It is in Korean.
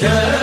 겨